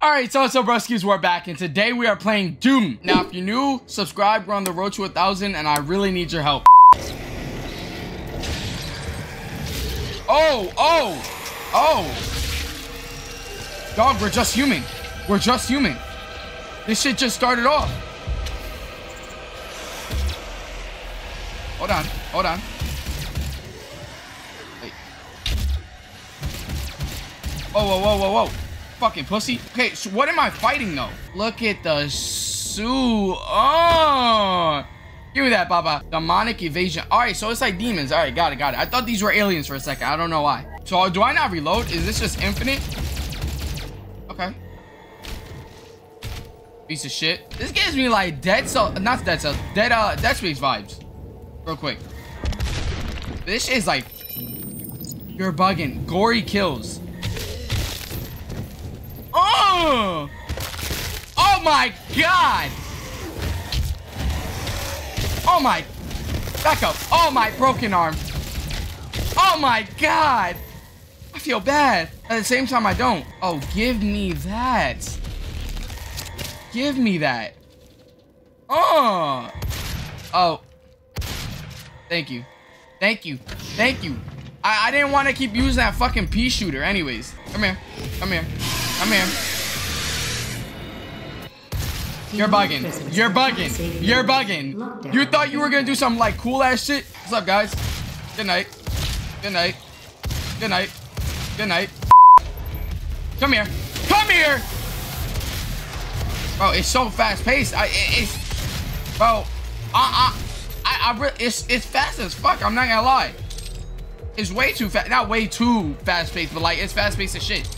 Alright, so what's up, Broskies? We're back, and today we are playing Doom. Now, if you're new, subscribe. We're on the road to a thousand, and I really need your help. Oh, oh, oh. Dog, we're just human. We're just human. This shit just started off. Hold on, hold on. Wait. Whoa, whoa, whoa, whoa, whoa. Fucking pussy. Okay, so what am I fighting though? Look at the suit. Oh. Give me that, Baba. Demonic evasion. All right, so it's like demons. All right, got it, got it. I thought these were aliens for a second. I don't know why. So do I not reload? Is this just infinite? Okay. Piece of shit. This gives me like Dead Cell, not Dead Cell, Dead, uh, Dead Space vibes. Real quick. This is like, you're bugging. Gory kills. Oh! Oh my god! Oh my... Back up. Oh my broken arm. Oh my god! I feel bad. At the same time, I don't. Oh, give me that. Give me that. Oh! Oh. Thank you. Thank you. Thank you. I, I didn't want to keep using that fucking pea shooter anyways. Come here. Come here. Come here. You're bugging. You're bugging. You're bugging. You thought you were gonna do some like cool ass shit? What's up, guys? Good night. Good night. Good night. Good night. Come here. Come here. Bro, it's so fast paced. I it, it's bro. I, I it's it's fast as fuck. I'm not gonna lie. It's way too fast. Not way too fast paced, but like it's fast paced as shit.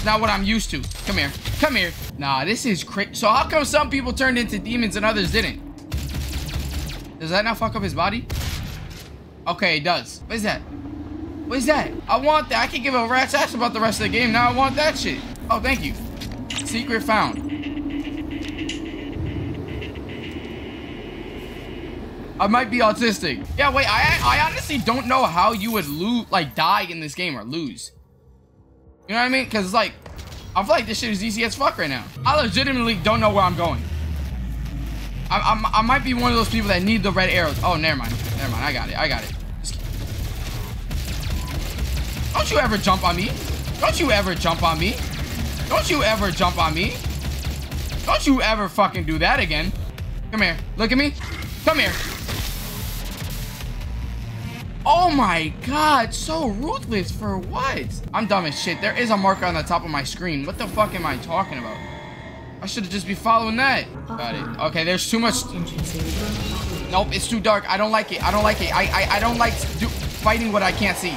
It's not what I'm used to. Come here. Come here. Nah, this is crazy. So how come some people turned into demons and others didn't? Does that not fuck up his body? Okay, it does. What is that? What is that? I want that. I can give a rat's ass about the rest of the game. Now I want that shit. Oh, thank you. Secret found. I might be autistic. Yeah, wait, I I honestly don't know how you would lose, like, die in this game or lose. You know what I mean? Because, like, I feel like this shit is easy as fuck right now. I legitimately don't know where I'm going. I, I, I might be one of those people that need the red arrows. Oh, never mind. Never mind. I got it. I got it. Don't you ever jump on me. Don't you ever jump on me. Don't you ever jump on me. Don't you ever fucking do that again. Come here. Look at me. Come here. Oh my god, so ruthless for what? I'm dumb as shit. There is a marker on the top of my screen. What the fuck am I talking about? I should just be following that. Got it. Okay, there's too much. Nope, it's too dark. I don't like it. I don't like it. I I, I don't like do fighting what I can't see.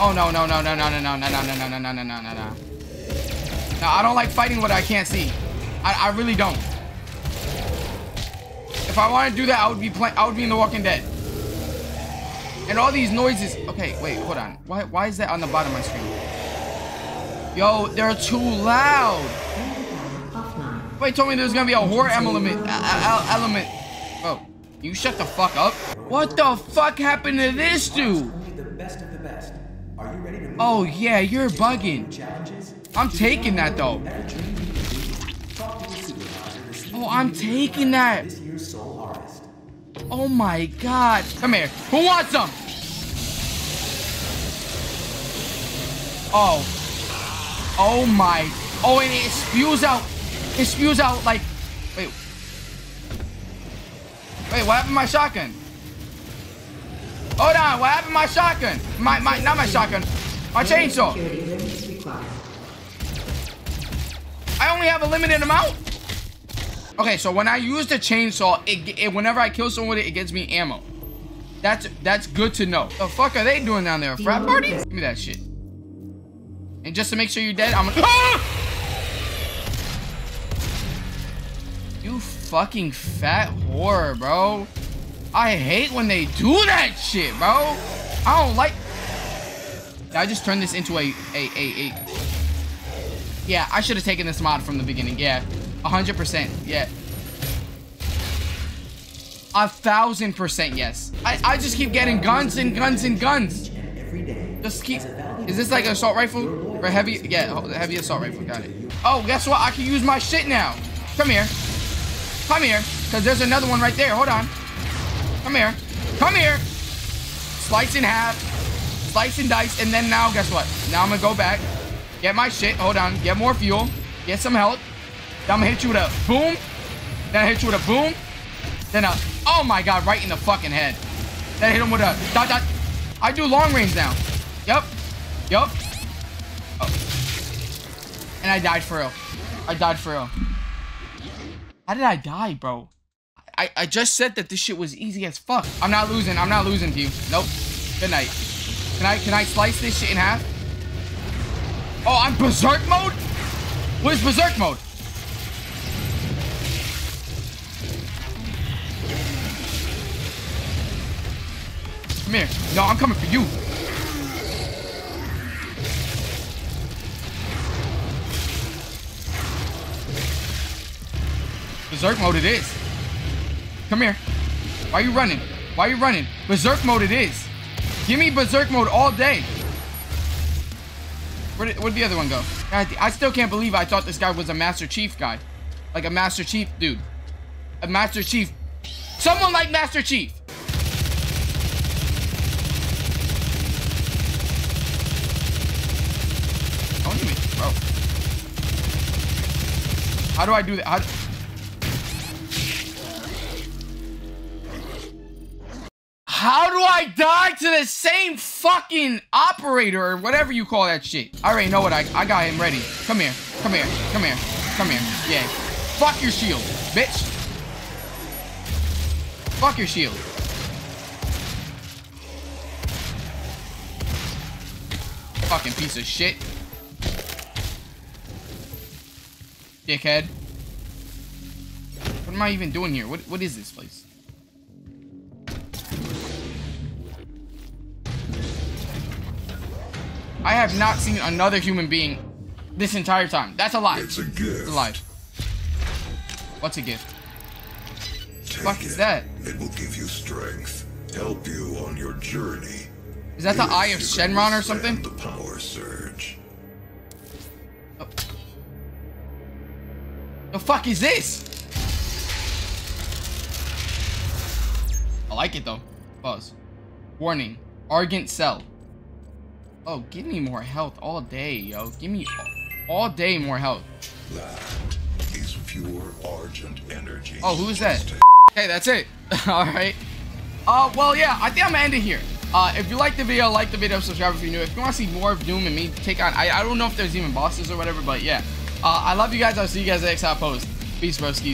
Oh no no no no no no no no no no no no no no no no no. No, I don't like fighting what I can't see. I I really don't. If I want to do that, I would be playing. I would be in The Walking Dead. And all these noises. Okay, wait, hold on. Why, why is that on the bottom of my screen? Yo, they're too loud. Wait, told me there's gonna be a horror element. Uh, uh, uh, element. Oh, you shut the fuck up. What the fuck happened to this dude? Oh yeah, you're bugging. I'm taking that though. Oh, I'm taking that. Oh my god. Come here. Who wants some? Oh. Oh my. Oh, and it spews out. It spews out like. Wait. Wait, what happened to my shotgun? Hold on, what happened to my shotgun? My, my, not my shotgun. My chainsaw. I only have a limited amount. Okay, so when I use the chainsaw, it, it whenever I kill someone with it, it gets me ammo. That's that's good to know. The fuck are they doing down there? Frat party? Give me that shit. And just to make sure you're dead, I'm gonna. Ah! You fucking fat whore, bro. I hate when they do that shit, bro. I don't like. I just turned this into a a a a. Yeah, I should have taken this mod from the beginning. Yeah. 100%. Yeah. A thousand percent yes. I, I just keep getting guns and guns and guns. Just keep. Is this like an assault rifle? Or heavy? Yeah, oh, heavy assault rifle. Got it. Oh, guess what? I can use my shit now. Come here. Come here. Because there's another one right there. Hold on. Come here. Come here. Slice in half. Slice and dice. And then now, guess what? Now I'm going to go back. Get my shit. Hold on. Get more fuel. Get some health. Then I'm to hit you with a boom. Then I hit you with a boom. Then a... Oh, my God. Right in the fucking head. Then I hit him with a... Dot, dot. I do long range now. Yep. Yep. Oh. And I died for real. I died for real. How did I die, bro? I, I just said that this shit was easy as fuck. I'm not losing. I'm not losing to you. Nope. Good night. Can I can I slice this shit in half? Oh, I'm berserk mode? What is berserk mode? Come here. No, I'm coming for you. Berserk mode it is. Come here. Why are you running? Why are you running? Berserk mode it is. Give me Berserk mode all day. Where did, where'd the other one go? God, I still can't believe I thought this guy was a Master Chief guy. Like a Master Chief dude. A Master Chief. Someone like Master Chief. Don't hit me, bro. How do I do that? How How do I die to the same fucking operator or whatever you call that shit? I already know what I I got him ready. Come here. Come here. Come here. Come here. Yeah. Fuck your shield, bitch. Fuck your shield. Fucking piece of shit. Dickhead. What am I even doing here? What what is this place? I have not seen another human being this entire time. That's a lie. It's a gift. It's a lie. What's a gift? Take fuck is it. that? It will give you strength, help you on your journey. Is that the Eye of Shenron or something? The power surge. The fuck is this? I like it though. Buzz. Warning. Argent cell. Oh, give me more health all day, yo. Give me all, all day more health. That is pure argent energy. Oh, who is that? Okay, that's it. Alright. Uh, well, yeah, I think I'm gonna end it here. Uh, if you like the video, like the video, subscribe if you're new. If you want to see more of Doom and me take on, I, I don't know if there's even bosses or whatever, but yeah. Uh, I love you guys. I'll see you guys next time post. Peace, broskies.